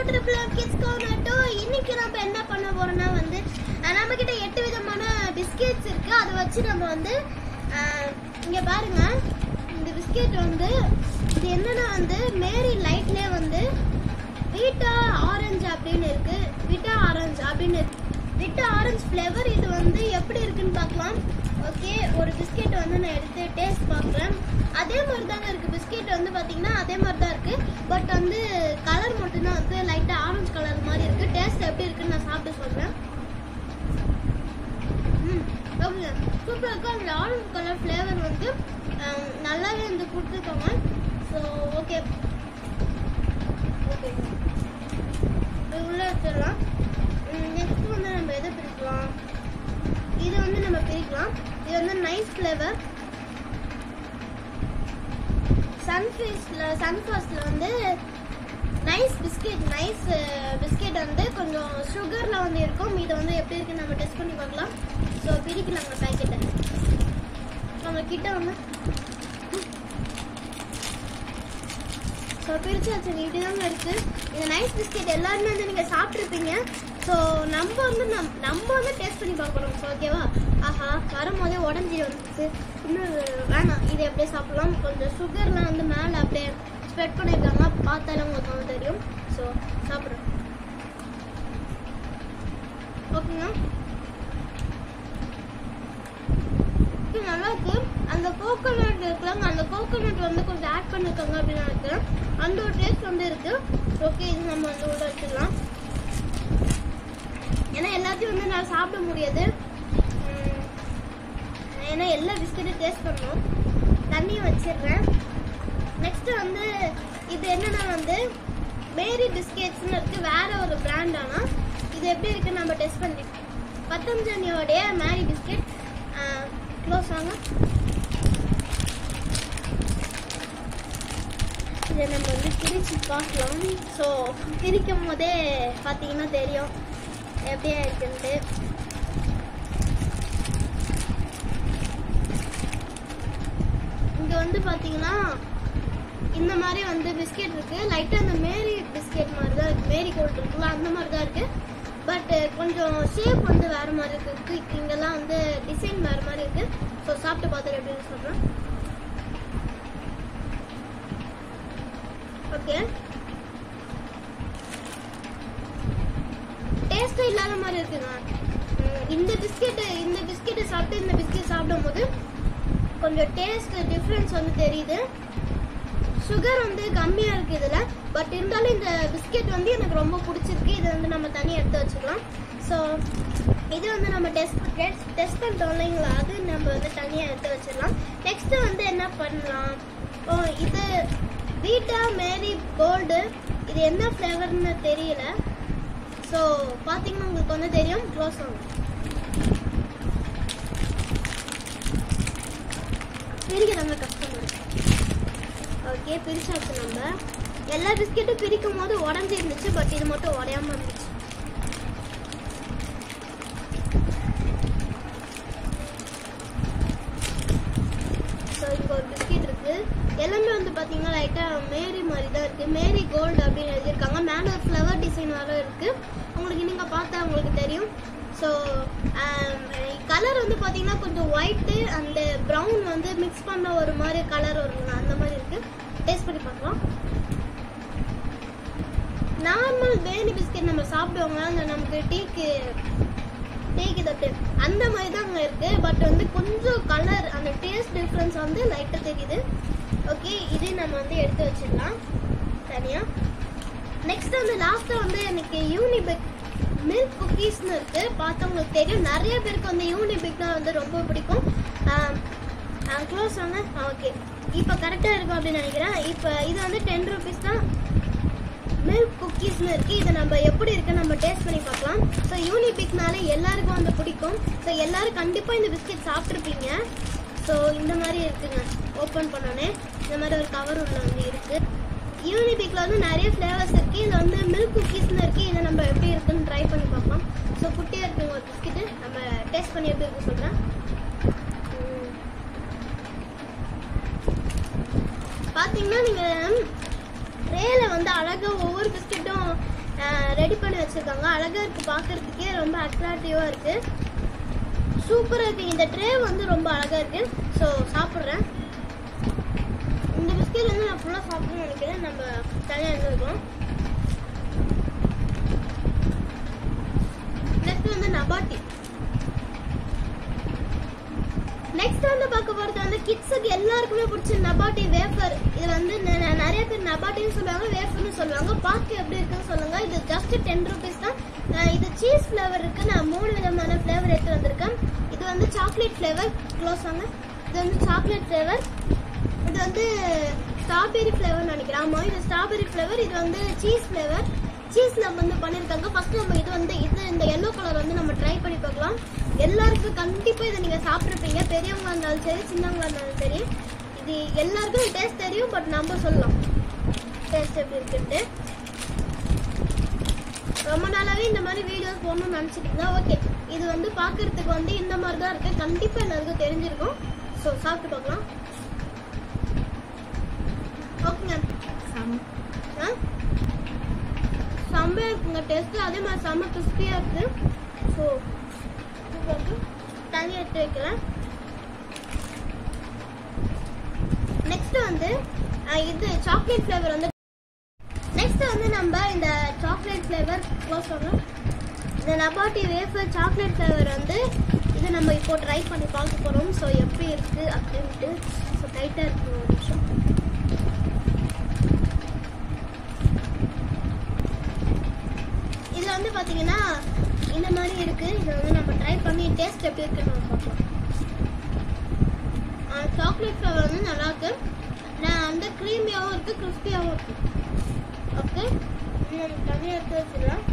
To triple R kids corner இன்னைக்கு நம்ம என்ன பண்ண போறோம்னா வந்து அஹ், நம்ம கிட்ட எட்டு விதமான பிஸ்கெட்ஸ் இருக்கு. அதை வச்சு நம்ம வந்து அஹ், இங்க பாருங்க. இந்த பிஸ்கெட் வந்து இது என்னன்னா வந்து மேரி லைட்லயே வந்து வீட்டா ஆரஞ்சு அப்படின்னு இருக்கு. வீட்டா ஆரஞ்சு அப்படின்னு இருக்கு விட்டு ஆரஞ்சு ஃப்ளேவர் இது வந்து எப்படி இருக்குன்னு பார்க்கலாம். ஓகே ஒரு பிஸ்கெட் வந்து நான் எடுத்து டேஸ்ட் பார்க்குறேன். அதே மாதிரி தாங்க இருக்குது பிஸ்கெட் வந்து பார்த்தீங்கன்னா அதே மாதிரி தான் இருக்குது பட் வந்து கலர் மட்டும்தான் வந்து லைட்டாக ஆரஞ்சு கலர் மாதிரி இருக்குது டேஸ்ட் எப்படி இருக்குன்னு நான் சாப்பிட்டு சொல்கிறேன் ம் சூப்பராக இருக்கும் அந்த ஆரஞ்சு கலர் ஃப்ளேவர் வந்து நல்லாவே வந்து கொடுத்துருக்காங்க. ஸோ ஓகே ஓகே உள்ளே எடுத்துடலாம் வச்சிடலாம் நெக்ஸ்ட் வந்து பிரிக்கலாம். இது வந்து நம்ம பிரிக்கலாம். இது வந்து நைஸ் ஃப்ளேவர் சன்ஃபேஸ்ல சன்ஃபாஸ்ட்ல வந்து நைஸ் பிஸ்கெட் நைஸ் பிஸ்கெட் வந்து கொஞ்சம் சுகர்ல வந்து இருக்கும். இதை வந்து எப்படி இருக்குன்னு நம்ம டெஸ்ட் பண்ணி பார்க்கலாம். ஸோ பிரிக்கலாம் நம்ம பேக்கெட்டை நம்ம கிட்ட வந்து ஸோ பிரிச்சு வச்சுங்க இப்படிதாங்க இருக்கு. இந்த நைஸ் பிஸ்கெட் எல்லாருமே வந்து நீங்க சாப்பிட்ருப்பீங்க ஸோ நம்ம வந்து நம் நம்ம வந்து டேஸ்ட் பண்ணி பார்க்கணும் ஸோ ஓகேவா ஆஹா வரும்போதே உடஞ்சி வந்துச்சு இன்னும் வேணாம் இதை அப்படியே சாப்பிடலாம். கொஞ்சம் சுகர்லாம் வந்து மேலே அப்படியே ஸ்ப்ரெட் பண்ணியிருக்காங்க. பார்த்தாலும் உங்களுக்கு தெரியும். ஸோ சாப்பிட்றோம். ஓகேங்க நல்லா இருக்கு. அந்த கோகோனட் இருக்குல்லங்க அந்த கோகோனட் வந்து கொஞ்சம் ஆட் பண்ணிருக்காங்க அப்படின்னு நினைக்கிறேன். அந்த ஒரு டேஸ்ட் வந்து இருக்கு. ஓகே இது நம்ம வந்து உள்ள வச்சிடலாம் ஏன்னா எல்லாத்தையும் வந்து நான் சாப்பிட முடியாது. ஏன்னா எல்லா பிஸ்கட்டும் டேஸ்ட் பண்ணணும் தண்ணியும் வச்சிடுறேன். நெக்ஸ்ட் வந்து இது என்னன்னா வந்து மேரி பிஸ்கெட்ஸ்னு இருக்கு வேற ஒரு பிராண்ட் ஆனா. இது எப்படி இருக்கு நம்ம டெஸ்ட் பண்ணி பத்தஞ்சனியோடைய மேரி பிஸ்கெட் க்ளோஸ் ஆங்க இதை நம்ம வந்து பிரித்து பார்க்கலாம். ஸோ பிரிக்கும் போதே பார்த்தீங்கன்னா தெரியும். எப்படியா இருக்குன்ட்டு இங்கே வந்து பார்த்தீங்கன்னா இந்த மாதிரி வந்து பிஸ்கெட் இருக்கு. லைட்டாக அந்த மேரி பிஸ்கெட் மாதிரி தான் இருக்கு. மேரி கோல்ட் இருக்குல்ல அந்த மாதிரி தான் இருக்கு. பட் கொஞ்சம் ஷேப் வந்து வேற மாதிரி இருக்கு. இங்கெல்லாம் வந்து டிசைன் வேற மாதிரி இருக்கு. ஸோ சாப்பிட்டு பார்த்துட்டு எப்படின்னு சொல்றேன். ஓகே டேஸ்டே இல்லாத மாதிரி இருக்குங்க இந்த பிஸ்கெட்டு இந்த பிஸ்கெட்டை சாப்பிட்டு இந்த பிஸ்கெட் சாப்பிடும்போது கொஞ்சம் டேஸ்ட் டிஃப்ரென்ஸ் வந்து தெரியுது. சுகர் வந்து கம்மியாக இருக்கு இதில். பட் இருந்தாலும் இந்த பிஸ்கெட் வந்து எனக்கு ரொம்ப பிடிச்சிருக்கு. இதை வந்து நம்ம தனியாக எடுத்து வச்சுக்கலாம். ஸோ இது வந்து நம்ம டெஸ்ட் டெஸ்ட் டெஸ்ட் பண்ணிட்டோம் இல்லைங்களா? அது நம்ம வந்து தனியாக எடுத்து வச்சிடலாம். நெக்ஸ்ட் வந்து என்ன பண்ணலாம்? ஓ இது வீட்டா மேரி கோல்டு இது என்ன ஃப்ளேவர்னு தெரியல. ஸோ பார்த்தீங்கன்னா உங்களுக்கு வந்து தெரியும் க்ளோஸ் ஆகும் பிரிக்கிறாங்க கஷ்டம் ஓகே பிரிச்சாச்சு நம்ம. எல்லா பிஸ்கெட்டும் பிரிக்கும் போது உடஞ்சி இருந்துச்சு பட் இது மட்டும் உடையாம இருந்துச்சு ஸோ இங்கே ஒரு பிஸ்கெட் இருக்கு எல்லாமே வந்து பார்த்தீங்கன்னா லைட்டாக மேரி மாதிரி தான் இருக்குது மேரி கோல்டு அப்படின்னு எழுதியிருக்காங்க. மேலே ஒரு ஃப்ளவர் டிசைன் வர இருக்கு. உங்களுக்கு நீங்கள் பார்த்தா உங்களுக்கு தெரியும். ஸோ கலர் um, வந்து பார்த்தீங்கன்னா கொஞ்சம் ஒயிட்டு அந்த ப்ரௌன் வந்து மிக்ஸ் பண்ண ஒரு மாதிரி கலர் வருங்க. அந்த மாதிரி இருக்குது டேஸ்ட் பண்ணி பார்க்கலாம். நார்மல் பேனி பிஸ்கெட் நம்ம சாப்பிடுவோங்க அந்த நமக்கு டீக்கு டீக்கு தட்டு. அந்த மாதிரி தான் அங்கே இருக்குது பட் வந்து கொஞ்சம் கலர் அந்த டேஸ்ட் டிஃப்ரென்ஸ் வந்து லைட்டாக தெரியுது. ஓகே இது நம்ம வந்து எடுத்து வச்சிடலாம் தனியாக நெக்ஸ்ட் வந்து லாஸ்ட்டாக வந்து எனக்கு யூனிபிக் மில்க் குக்கீஸ்னு இருக்கு. பார்த்தவங்களுக்கு தெரியும். நிறைய பேருக்கு வந்து யூனிபிக்னா வந்து ரொம்ப பிடிக்கும். க்ளோஸ் ஆன ஓகே இப்போ கரெக்டாக இருக்கும் அப்படின்னு நினைக்கிறேன். இப்போ இது வந்து டென் ருபீஸ் தான் மில்க் குக்கீஸ்னு இருக்கு. இதை நம்ம எப்படி இருக்கு நம்ம டேஸ்ட் பண்ணி பார்க்கலாம். ஸோ யூனிபிக்னால எல்லாருக்கும் வந்து பிடிக்கும். ஸோ எல்லாரும் கண்டிப்பாக இந்த பிஸ்கெட் சாப்பிட்ருப்பீங்க ஸோ இந்த மாதிரி இருக்குங்க ஓப்பன் பண்ணோன்னே இந்த மாதிரி ஒரு கவர் உள்ள வந்து இருக்கு. யூனிபிக்ல வந்து நிறைய ஃப்ளேவர்ஸ் இருக்கு. இது வந்து மில்க் குக்கீஸ்னு இருக்கு. இதை நம்ம எப்படி இருக்குன்னு ட்ரை பண்ணி பார்ப்போம் ஸோ குட்டியாக இருக்குங்க ஒரு பிஸ்கெட்டு நம்ம டேஸ்ட் பண்ணி எப்படி இருக்கு சொல்கிறேன் பார்த்தீங்கன்னா நீங்கள் ட்ரேல வந்து அழகா ஒவ்வொரு பிஸ்கெட்டும் ரெடி பண்ணி வச்சிருக்காங்க. அழகா இருக்கு. பார்க்கறதுக்கே ரொம்ப அட்ராக்டிவா இருக்கு. சூப்பராக இருக்குது இந்த ட்ரே வந்து ரொம்ப அழகாக இருக்கு. ஸோ சாப்பிட்றேன். இந்த பிஸ்கெட் வந்து நான் ஃபுல்லாக சாப்பிடணும்னு நினைக்கிறேன். நம்ம தனியாக இருந்துருக்கோம். நெக்ஸ்ட் வந்து நபாட்டி. நெக்ஸ்ட் வந்து பார்க்க போகிறது வந்து கிட்ஸுக்கு எல்லாருக்குமே பிடிச்ச நபாட்டி வேஃபர் இது வந்து நெ- நிறைய பேர் நபாட்டின்னு சொல்லுவாங்க வேஃபர்னு சொல்லுவாங்க. பார்க்க எப்படி இருக்குன்னு சொல்லுங்க. இது ஜஸ்ட் டென் ருபீஸ் தான். இது சீஸ் ஃப்ளேவர் இருக்கு. நான் மூணு விதமான ஃப்ளேவர் எடுத்து வந்திருக்கேன். இது வந்து சாக்லேட் ஃப்ளேவர் க்ளோஸ் வாங்க. இது வந்து சாக்லேட் ஃப்ளேவர் இது வந்து ஸ்ட்ராபெரி ஃப்ளேவர் நினைக்கிறேன். ஆமாம் இது ஸ்ட்ராபெரி ஃப்ளேவர் இது வந்து சீஸ் ஃப்ளேவர் சீஸ் நம்ம வந்து பண்ணியிருக்காங்க. ஃபர்ஸ்ட் நம்ம இது வந்து இது இந்த எல்லோ கலர் வந்து நம்ம ட்ரை பண்ணி பார்க்கலாம். எல்லாருக்கும் கண்டிப்பாக இதை நீங்கள் சாப்பிட்ருப்பீங்க பெரியவங்களா இருந்தாலும் சரி சின்னவங்களா இருந்தாலும் சரி. இது எல்லாருக்கும் டேஸ்ட் தெரியும் பட் நம்ம சொல்லலாம். டேஸ்ட் எப்படி இருக்குன்ட்டு. ரொம்ப நாளாவே இந்த மாதிரி வீடியோஸ் போடணும்னு நினச்சிட்டு இருந்தா ஓகே இது வந்து பார்க்கறதுக்கு வந்து இந்த மாதிரி தான் இருக்கு. கண்டிப்பா எல்லாருக்கும் தெரிஞ்சிருக்கும். ஸோ சாப்பிட்டு பார்க்கலாம். ஓகேங்க ஆ? செம்மையா இருக்குங்க. டேஸ்ட் அதே மாதிரி செம்ம கிறிஸ்பியா இருக்கு. ஸோ வந்து தண்ணி எடுத்து வைக்கிறேன் நெக்ஸ்ட் வந்து இது சாக்லேட் ஃப்ளேவர் வந்து நெக்ஸ்ட் வந்து நம்ம ஃப்ளேவர் க்ளோஸ் பண்ணோம் இந்த நபாட்டி வேஃபர் சாக்லேட் ஃப்ளேவர் வந்து இது நம்ம இப்போ ட்ரை பண்ணி பார்க்க போகிறோம் ஸோ எப்படி இருக்குது அப்படின்ட்டு. ஸோ டைட்டாக இருக்கு ஒரு நிமிஷம். இதில் வந்து பார்த்தீங்கன்னா இந்த மாதிரி இருக்குது இதை வந்து நம்ம ட்ரை பண்ணி டேஸ்ட் எப்படி இருக்குன்னு நம்ம பார்க்கலாம். சாக்லேட் ஃப்ளேவர் வந்து நல்லா இருக்கு. நான் வந்து க்ரீமியாகவும் இருக்கு கிறிஸ்பியாகவும் இருக்கு. ஓகே நம்ம தனியாக எடுத்து வச்சிடலாம்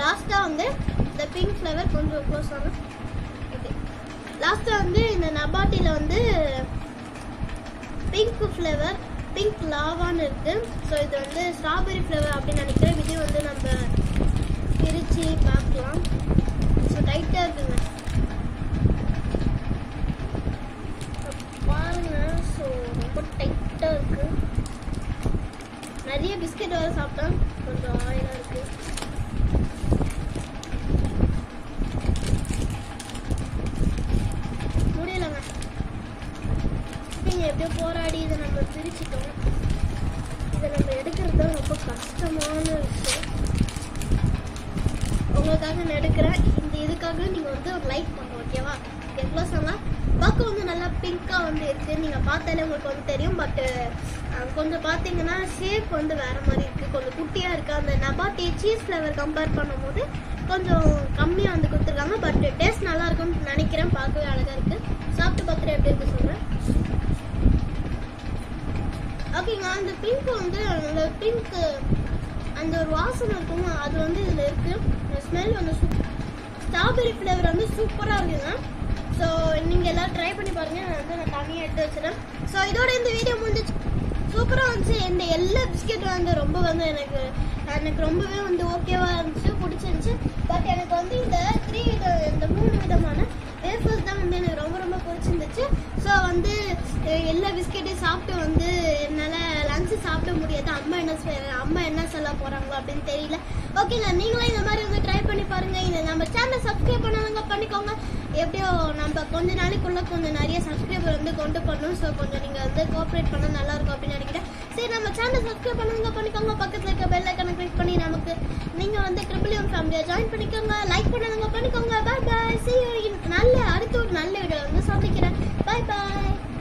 லாஸ்ட்டாக வந்து இந்த பிங்க் ஃப்ளேவர் கொஞ்சம் க்ளோஸ் ஆகும் லாஸ்ட்டாக வந்து இந்த நபாட்டியில் வந்து பிங்க் ஃப்ளேவர் பிங்க் லாவான்னு இருக்கு. ஸோ இது வந்து ஸ்ட்ராபெரி ஃப்ளேவர் அப்படின்னு நினைக்கிறேன். இது வந்து நம்ம பிரித்து பார்க்கலாம். ஸோ டைட்டாக இருக்குங்க. பாருங்க. ஸோ ரொம்ப டைட்டாக இருக்குது பிஸ்கெட் வேறு சாப்பிட்டா கொஞ்சம் ஆயிலாக இருக்கு. முடியலங்க. நீங்கள் எப்படியோ போராடி இதை நம்ம பிரிச்சிட்டோம். இதை நம்ம எடுக்கிறது தான் ரொம்ப கஷ்டமான விஷயம். உங்களுக்காக நான் எடுக்கிறேன். இந்த இதுக்காக நீங்கள் வந்து ஒரு லைக் பண்ணுங்க ஓகேவா எவ்வளோ பார்க்க வந்து நல்லா பிங்காக வந்து இருக்குது நீங்கள் பார்த்தாலே உங்களுக்கு வந்து தெரியும். பட்டு கொஞ்சம் பார்த்தீங்கன்னா ஷேப் வந்து வேறு மாதிரி இருக்குது கொஞ்சம் குட்டியாக இருக்குது அந்த நபாட்டி சீஸ் ஃப்ளேவர் கம்பேர் பண்ணும்போது கொஞ்சம் கம்மியாக வந்து கொடுத்துருக்காங்க. பட் டேஸ்ட் நல்லா இருக்கும்னு நினைக்கிறேன். பார்க்கவே அழகாக இருக்குது சாப்பிட்டு பார்த்துட்டு எப்படி இருக்கு சொல்கிறேன் ஓகேங்க அந்த பிங்க் வந்து அந்த பிங்க் அந்த ஒரு வாசனை இருக்கும் அது வந்து இதில் இருக்கு. ஸ்மெல் வந்து ஸ்ட்ராபெரி ஃப்ளேவர் வந்து சூப்பராக இருக்குங்க. ஸோ நீங்கள் எல்லாம் ட்ரை பண்ணி பாருங்க. நான் வந்து நான் தனியாக எடுத்து வச்சிடறேன். ஸோ இதோட இந்த வீடியோ முடிஞ்சிச்சு. சூப்பராக இருந்துச்சு இந்த எல்லா பிஸ்கெட்டும் வந்து ரொம்ப வந்து எனக்கு எனக்கு ரொம்பவே வந்து ஓகேவாக இருந்துச்சு. பிடிச்சிருந்துச்சு. பட் எனக்கு வந்து இந்த த்ரீ வித இந்த மூணு விதமான வேஃபர்ஸ் தான் வந்து எனக்கு ரொம்ப ரொம்ப பிடிச்சிருந்துச்சு ஸோ வந்து எல்லா பிஸ்கெட்டையும் சாப்பிட்டு வந்து என்னால் லஞ்சு சாப்பிட முடியாது. அம்மா என்ன அம்மா என்ன சொல்ல போகிறாங்களோ அப்படின்னு தெரியல. ஓகேங்க நீங்களும் இந்த மாதிரி வந்து ட்ரை பண்ணி பாருங்க. இந்த நம்ம சேனல் சப்ஸ்கிரைப் பண்ணவங்க பண்ணிக்கோங்க. எப்படியோ நம்ம கொஞ்ச நாளைக்குள்ள கொஞ்சம் நிறைய சப்ஸ்கிரைபர் வந்து கொண்டு பண்ணணும் ஸோ கொஞ்சம் நீங்கள் வந்து கோஆப்ரேட் பண்ணால் நல்லா இருக்கும் அப்படின்னு நினைக்கிறேன். சரி நம்ம சேனல் சப்ஸ்கிரைப் பண்ணுங்க பண்ணிக்கோங்க. பக்கத்தில் இருக்க பெல் ஐக்கனை கிளிக் பண்ணி நமக்கு நீங்கள் வந்து ட்ரிபிள் எம் ஃபேமிலியை ஜாயின் பண்ணிக்கோங்க. லைக் பண்ணுங்க பண்ணிக்கோங்க. பாய் பாய் சரி நல்ல அடுத்த ஒரு நல்ல வீடியோ வந்து சந்திக்கிறேன். பாய் பாய்